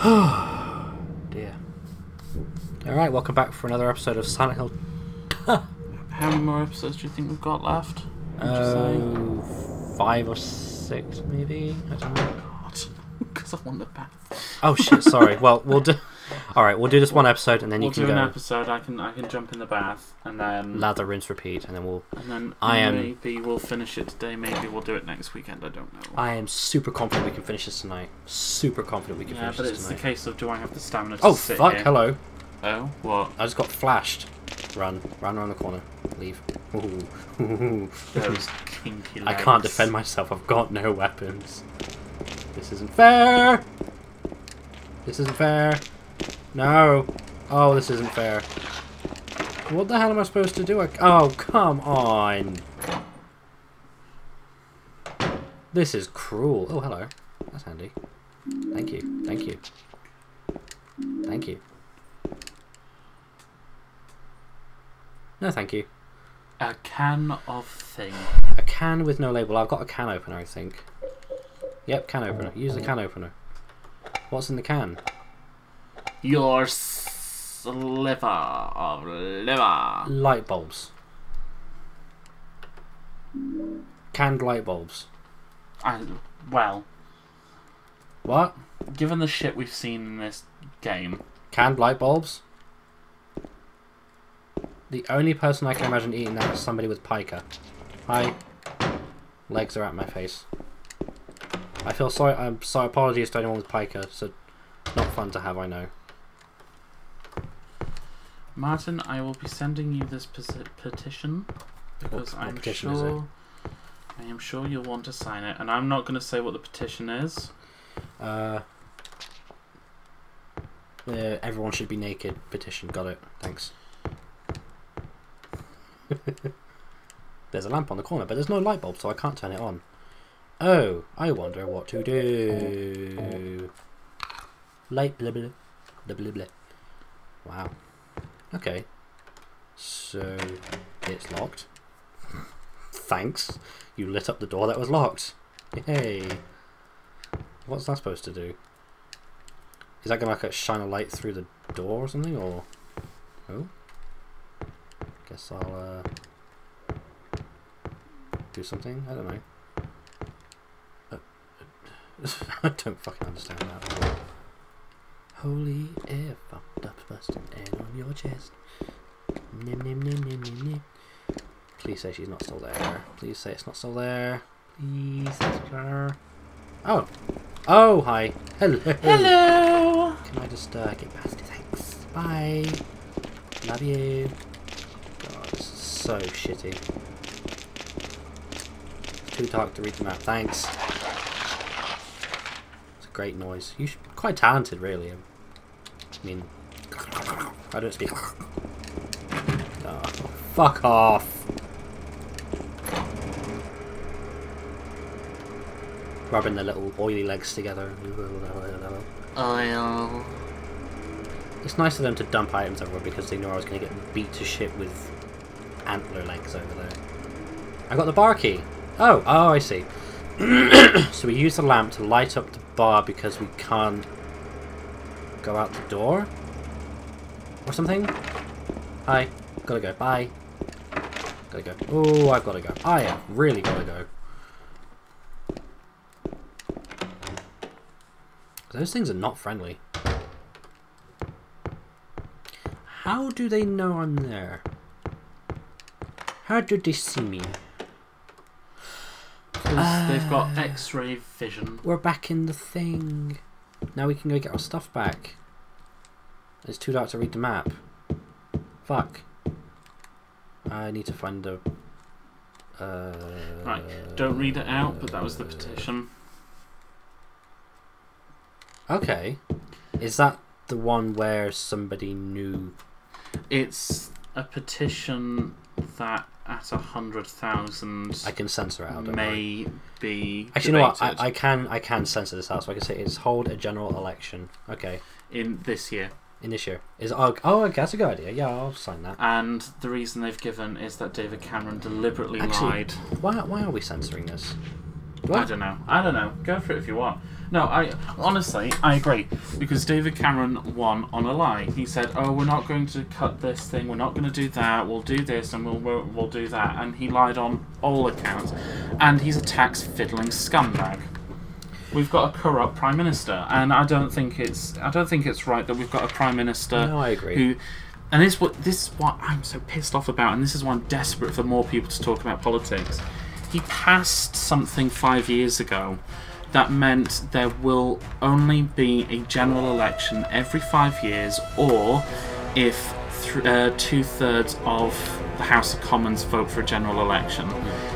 Ah! Dear. Alright, welcome back for another episode of Silent Hill. How many more episodes do you think we've got left? Would you say? Oh, five or six, maybe? I don't know. Because I want the bath. Oh shit, sorry. Well, we'll do. Alright, we'll do this one episode and then We'll you can do an episode. I can I can jump in the bath and then lather, rinse, repeat, and then we'll. and then I am- maybe we'll finish it today. Maybe we'll do it next weekend. I don't know. I am super confident we can finish this tonight. Super confident we can yeah, finish but this it's tonight. the case of do I have the stamina to Oh sit fuck! here? Hello. Oh, what? I just got flashed. Run, run around the corner. Leave. Ooh. Those kinky Legs. I can't defend myself. I've got no weapons. This isn't fair. This isn't fair. No. Oh, this isn't fair. What the hell am I supposed to do? I... Oh, come on. This is cruel. Oh, hello. That's handy. Thank you. Thank you. Thank you. No, thank you. A can of thing. A can with no label. I've got a can opener, I think. Yep, can opener. Oh. Use the can opener. What's in the can? Your sliver of liver. Light bulbs. Canned light bulbs. I, well, What? given the shit we've seen in this game, Canned light bulbs? The only person I can imagine eating that is somebody with pica. Hi. Legs are at my face. I feel sorry. I'm sorry. Apologies to anyone with pica. So, not fun to have. I know. Martin, I will be sending you this petition because What- what I'm petition sure I am sure you'll want to sign it, and I'm not going to say what the petition is. Uh, uh, everyone should be naked. Petition. Got it. Thanks. there's a lamp on the corner, but there's no light bulb, so I can't turn it on. Oh, I wonder what to do. Light blah blah blah blah blah. Wow. Okay. So it's locked. Thanks. You lit up the door that was locked. Hey. What's that supposed to do? Is that gonna like shine a light through the door or something, or? Oh. Guess I'll uh, do something. I don't know. Uh, I don't fucking understand that. Holy air fucked up your chest. Nim nim nim nim nim nim. Please say she's not still there. Please say it's not still there. Please. Oh. Oh, hi. Hello. Hello. Can I just uh, get past it? Thanks. Bye. Love you. God, this is so shitty. It's too dark to read the map. Thanks. It's a great noise. You're quite talented, really. I mean, I don't speak. Oh, fuck off. Rubbing their little oily legs together. Oil. Uh, it's nice of them to dump items everywhere because they know I was going to get beat to shit with antler legs over there. I got the bar key. Oh, oh, I see. so we use the lamp to light up the bar because we can't go out the door or something. Hi, gotta go. Bye. Gotta go. Oh, I've gotta go. I have really gotta go. Those things are not friendly. How do they know I'm there? How do they see me? 'Cause they've got Ah. X-ray vision. We're back in the thing. Now we can go get our stuff back. It's too dark to read the map. Fuck. I need to find the. Uh, Right, don't read it out, but that was the petition. Okay. Is that the one where somebody knew? It's a petition that at a hundred thousand I can censor it out. May be Actually, you know what? I, I can I can censor this out, so I can say it's hold a general election. Okay. in this year. In this year. Is oh, oh okay, that's a good idea. Yeah, I'll sign that. And the reason they've given is that David Cameron deliberately Actually, lied. Why why are we censoring this? Do I don't know. I don't know. Go for it if you want. No, I honestly I agree because David Cameron won on a lie. He said, "Oh, we're not going to cut this thing. We're not going to do that. We'll do this and we'll we'll, we'll do that." And he lied on all accounts. And he's a tax fiddling scumbag. We've got a corrupt prime minister, and I don't think it's I don't think it's right that we've got a prime minister No, I agree. who and this what this is what I'm so pissed off about, and this is why I'm desperate for more people to talk about politics. He passed something five years ago that meant there will only be a general election every five years, or if th- uh, two thirds of the House of Commons vote for a general election.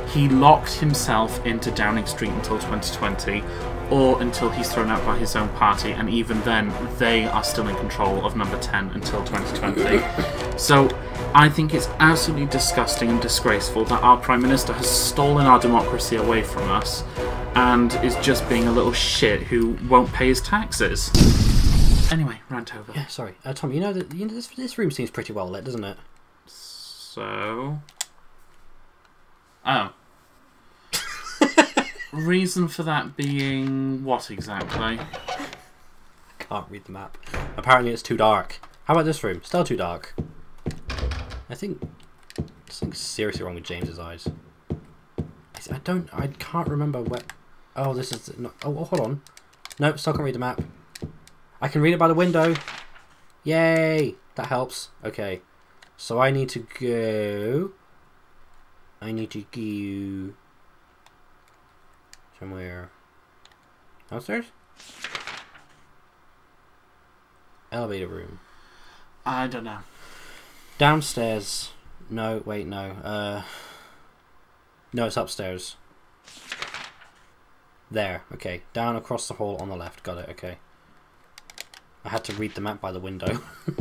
He locked himself into Downing Street until 2020, or until he's thrown out by his own party, and even then, they are still in control of number 10 until 2020. so, I think it's absolutely disgusting and disgraceful that our Prime Minister has stolen our democracy away from us and is just being a little shit who won't pay his taxes. Anyway, rant over. Yeah, sorry, uh, Tom. You know that you know, this this room seems pretty well lit, doesn't it? So. Oh. Reason for that being what exactly? Can't read the map. Apparently, it's too dark. How about this room? Still too dark. I think something's seriously wrong with James's eyes. I- don't. I can't remember where. Oh, this is. Not, oh, oh, hold on. Nope, still can't read the map. I can read it by the window. Yay! That helps. Okay. So I need to go. I need to go somewhere downstairs. Elevator room. I don't know. Downstairs. No, wait, no. Uh, no, it's upstairs. There. Okay. Down across the hall on the left. Got it. Okay. I had to read the map by the window.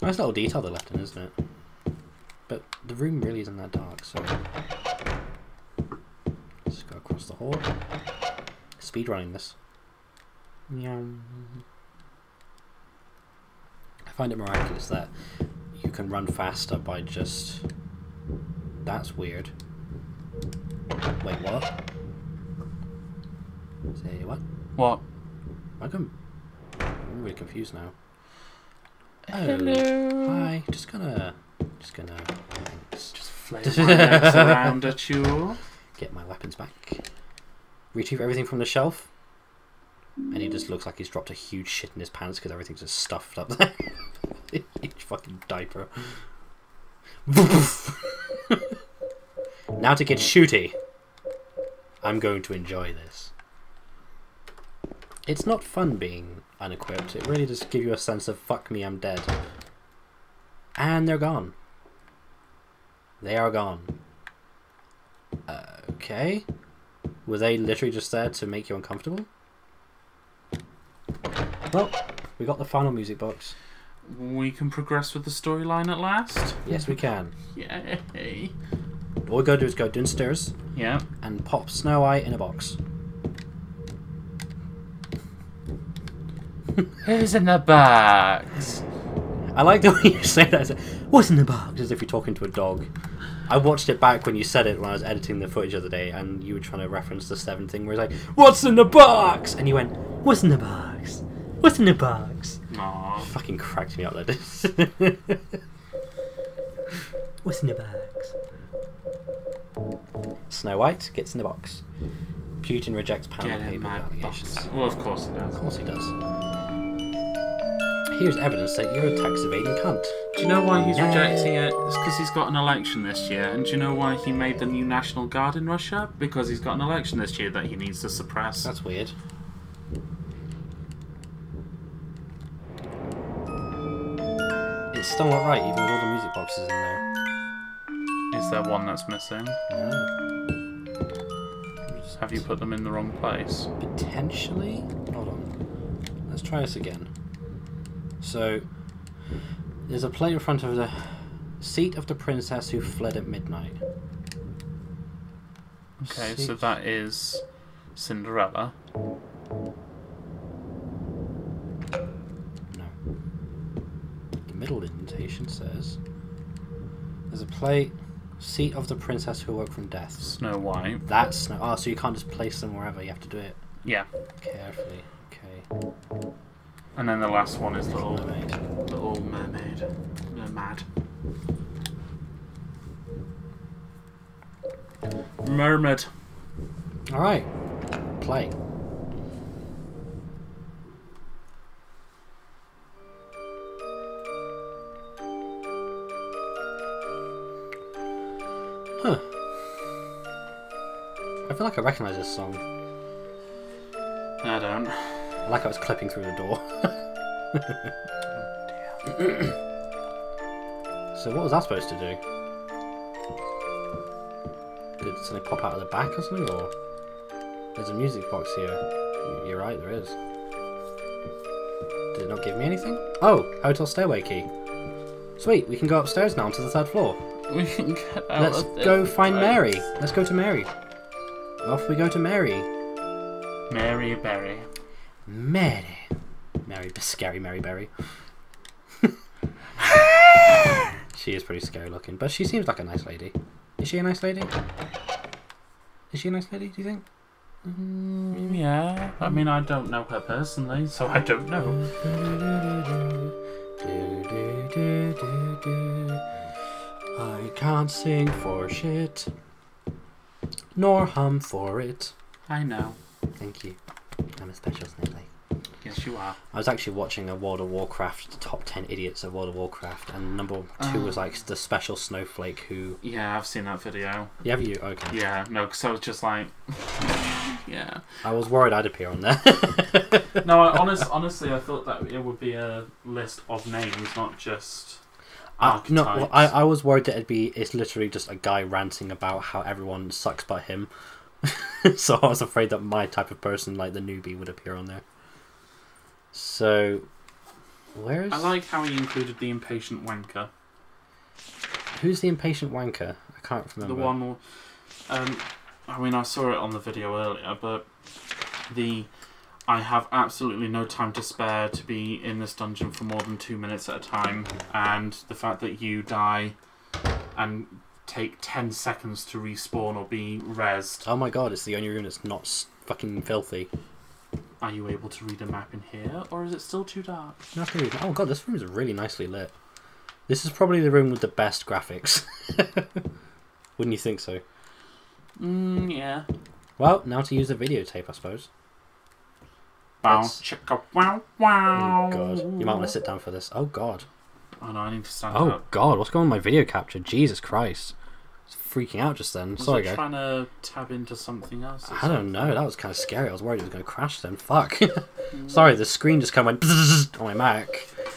nice little detail they left in, isn't it? But the room really isn't that dark, so go across the hall. Speed running this. Meow. I find it miraculous that you can run faster by just. That's weird. Wait, what? Say what? What? I can. I'm really confused now. Oh, Hello. Hi. Just gonna. Just gonna. Thanks. Just flail my legs around at you. Get my weapons back. Retrieve everything from the shelf. And he just looks like he's dropped a huge shit in his pants because everything's just stuffed up there. huge fucking diaper. now to get shooty. I'm going to enjoy this. It's not fun being unequipped. It really does give you a sense of fuck me, I'm dead. And they're gone. They are gone. Okay. Were they literally just there to make you uncomfortable? Well, we got the final music box. We can progress with the storyline at last. Yes, we can. Yay. All we gotta do is go downstairs Yeah. and pop Snow White in a box. Who's in the box? I like the way you say that. What's in the box? As if you're talking to a dog. I watched it back when you said it when I was editing the footage the other day, and you were trying to reference the Seven thing, where it's like, "What's in the box?" And you went, "What's in the box? What's in the box?" Aw. Fucking cracked me up that did. What's in the box? Snow White gets in the box. Putin rejects Panama Get in my box. Well, of course it Of course he does. Here's evidence that you're a tax evading cunt. Do you know why he's No. rejecting it? It's because he's got an election this year. And do you know why he made the new National Guard in Russia? Because he's got an election this year that he needs to suppress. That's weird. It's still not right, even with all the music boxes in there. Is there one that's missing? No. Have you put them in the wrong place? Potentially? Hold on. Let's try this again. So, there's a plate in front of the seat of the princess who fled at midnight. Okay, Seat- so that is Cinderella. No. The middle indentation says there's a plate, seat of the princess who awoke from death. Snow White. That's no. Oh, ah, so you can't just place them wherever. You have to do it Yeah. carefully. Okay. And then the last one is little Mermaid. little mermaid. Mermad. Mermaid. All right. Play. Huh. I feel like I recognise this song. I don't. I like I was clipping through the door. Oh, so what was that supposed to do? Did something pop out of the back or something? Or there's a music box here. You're right, there is. Did it not give me anything? Oh, hotel stairway key. Sweet, we can go upstairs now to the third floor. We can get out Let's go find place. Mary. Let's go to Mary. Off we go to Mary. Mary Berry. Mary. Mary, scary Mary Berry. she is pretty scary looking, but she seems like a nice lady. Is she a nice lady? Is she a nice lady, do you think? Mm, Yeah. I mean, I don't know her personally, so I don't know. I can't sing for shit, nor hum for it. I know. Thank you. Special snowflake. Yes, you are. I was actually watching a World of Warcraft top 10 idiots of World of Warcraft, and number two was Oh. like the special snowflake who. Yeah, I've seen that video. Yeah, have you? Okay. Yeah, no, because I was just like, yeah. I was worried I'd appear on there. No, I, honest, honestly, I thought that it would be a list of names, not just I, no, well, I, I was worried that it'd be it's literally just a guy ranting about how everyone sucks but him. so I was afraid that my type of person, like the newbie, would appear on there. So, where's I like how he included the impatient wanker. who's the impatient wanker? I can't remember. The one, um, I mean, I saw it on the video earlier, but the I have absolutely no time to spare to be in this dungeon for more than two minutes at a time, and the fact that you die and take ten seconds to respawn or be rezzed. Oh my god! It's the only room that's not fucking filthy. Are you able to read a map in here, or is it still too dark? Nothing. Oh god, this room is really nicely lit. This is probably the room with the best graphics. Wouldn't you think so? Mm, yeah. Well, now to use the videotape, I suppose. Bow, Let's- chicka, wow, wow. Oh god, you might want to sit down for this. Oh god. Oh no, I need to stand Oh up. god, what's going on with my video capture? Jesus Christ. I was freaking out just then. Was Sorry, it guys. trying to tab into something else? I don't know, that was kind of scary. I was worried it was going to crash then. Fuck. Sorry, the screen just kind of went on my Mac.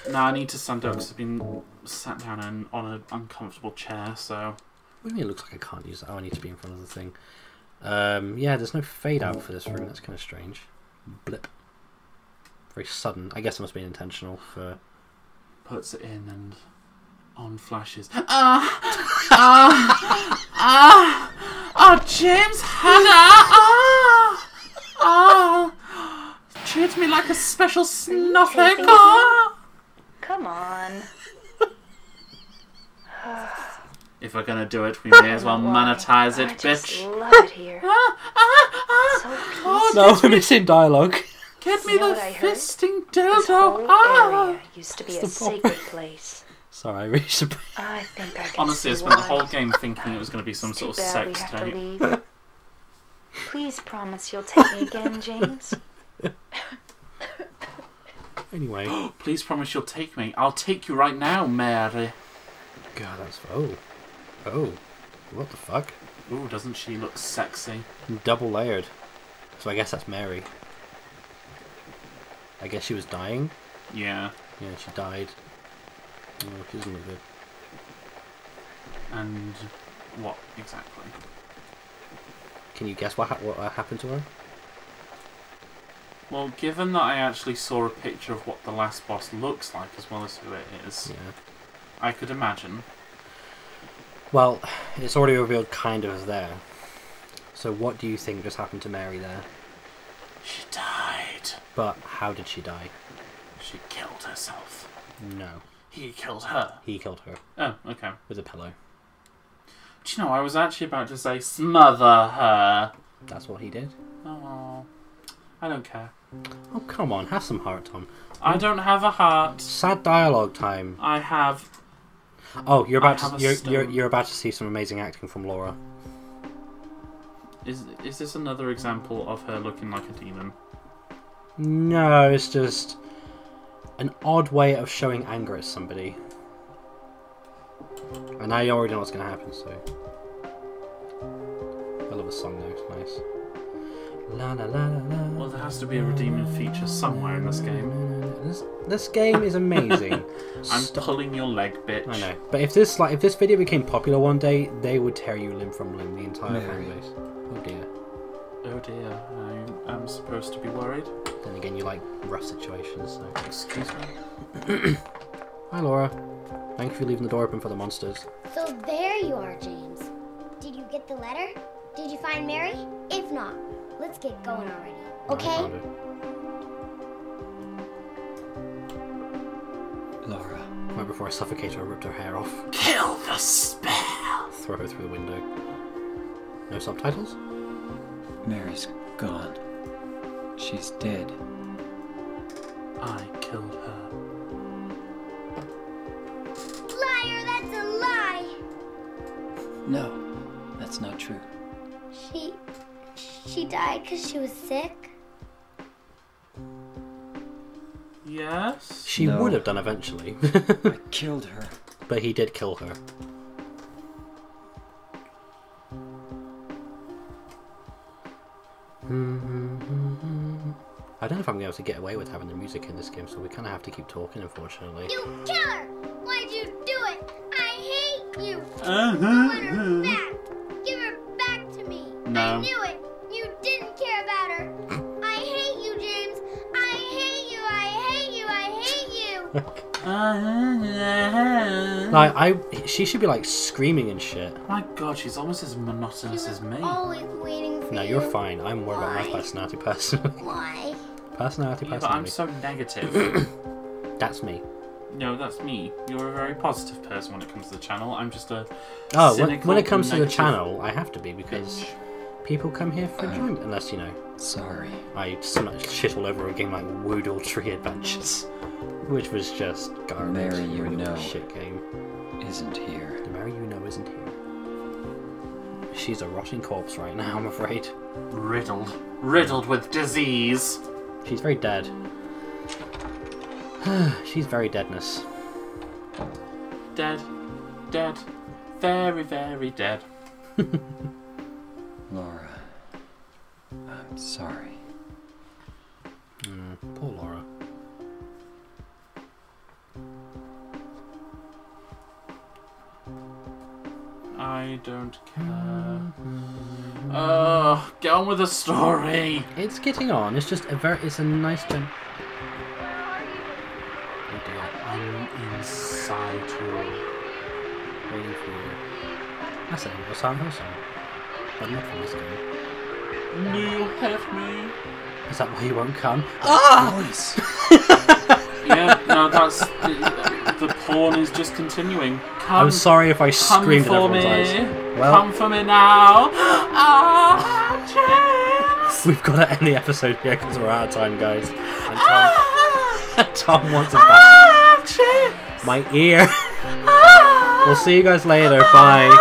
No, I need to stand up because I've been sat down and on an uncomfortable chair. So What do you mean it looks like I can't use that? Oh, I need to be in front of the thing. Um, yeah, there's no fade out for this room. That's kind of strange. Blip. Very sudden. I guess it must be intentional for. Puts it in and on flashes. Ah, ah, ah, ah, James Hannah. Ah, ah, treats me like a special snowflake. taking Ah. Come on. If we're gonna do it, we may as well Why? monetize I it, just bitch. love it here. Ah, ah, ah. So Oh, peaceful. No, we're missing dialogue. Get me You know the what fisting dildo. whole Ah. area used to be a That's the problem. sacred place. Sorry, I reached should. I think I can Honestly, I see spent the whole game thinking it was going to be some It's sort of sex have tape. Please promise you'll take me again, James. Anyway. Please promise you'll take me. I'll take you right now, Mary. God, that's. Oh. Oh. What the fuck? Ooh, doesn't she look sexy? Double layered. So I guess that's Mary. I guess she was dying. Yeah. Yeah, she died. Oh, she doesn't look good. And what exactly? Can you guess what ha- what uh, happened to her? Well, given that I actually saw a picture of what the last boss looks like as well as who it is, Yeah. I could imagine. Well, it's already revealed kind of there. So what do you think just happened to Mary there? But how did she die? She killed herself. No. He killed her. He killed her Oh, okay. with a pillow. Do you know, I was actually about to say smother her. That's what he did. Oh, I don't care. Oh, come on. Have some heart, Tom. I hmm? don't have a heart. Sad dialogue time. I have. Oh, you're about to you're, you're you're about to see some amazing acting from Laura. Is is this another example of her looking like a demon? No, it's just an odd way of showing anger at somebody. And now you already know what's going to happen, so. I love the song though, it's nice. La la la la la. Well, there has to be a redeeming feature somewhere in this game. This, this game is amazing. I'm Stop- pulling your leg, bitch. I know, but if this like if this video became popular one day, they would tear you limb from limb, the entire Mary. fan base. Oh dear. Oh dear, I am supposed to be worried. Then again, you like rough situations. So. Excuse me. Hi Laura. Thank you for leaving the door open for the monsters. So there you are, James. Did you get the letter? Did you find Mary? If not, let's get going already. Okay? Laura. Right before I suffocate her, I ripped her hair off. Kill the spell. Throw her through the window. No subtitles? Mary's gone. She's dead. I killed her. Liar, that's a lie. No, that's not true. She she died because she was sick. Yes. She No. would have done eventually, I killed her. but he did kill her. I don't know if I'm going to be able to get away with having the music in this game, so we kind of have to keep talking, unfortunately. You killer! Why'd you do it? I hate you. Uh-huh. I want her uh-huh. back. Give her back to me. I knew it. You didn't care about her. I hate you, James. I hate you. I hate you. I hate you. Uh-huh, uh-huh. Like, I, she should be like screaming and shit. My god, she's almost as monotonous She as me. always waiting for No, you. you're fine. I'm worried about my personality personally. Why? Personality Yeah, but I'm so negative. That's me. no, that's me. You're a very positive person when it comes to the channel. I'm just a. Oh, when, when it comes to the channel, I have to be because bitch. people come here for uh-huh. enjoyment. Unless, you know, Sorry. I smashed shit all over a game like Woodle Tree Adventures, which was just garbage. Mary, you really know. shit game. Isn't here. The Mary you know isn't here. She's a rotting corpse right now, I'm afraid. riddled, riddled with disease. She's very dead. She's very deadness. Dead, dead, very, very dead. Laura. I'm sorry. Mm, poor Laura. I don't care. Oh, get on with the story. It's getting on. It's just a very. It's a nice. Gen- oh dear. I'm inside you. Waiting for you. That's it. A Silent Hill song. But not from this game. You hit me. Is that why you won't come? Ah! Voice! Yeah, no, that's the, the porn is just continuing. Come, I'm sorry if I screamed for everyone's me. eyes. Well, come for me now. Ah, we've got to end the episode here because we're out of time, guys. And Tom, Ah, Tom wants us back. ah, My ear. We'll see you guys later. Bye.